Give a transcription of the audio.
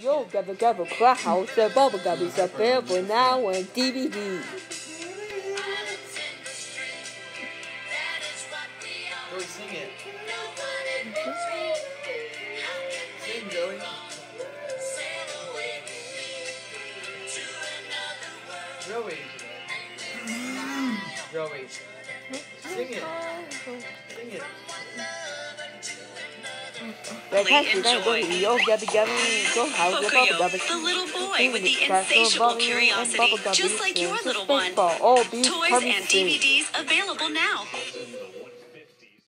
Yo, Gabba Gabba Crack House, the Bubble Guppies available now on DVD. Joey, sing it. Sing, Joey. Joey. Joey. Sing it. Sing it thoroughly enjoyed. Hokuyo, the little boy with the insatiable curiosity, just like your little one. Toys and DVDs available now.